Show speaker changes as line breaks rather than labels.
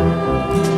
you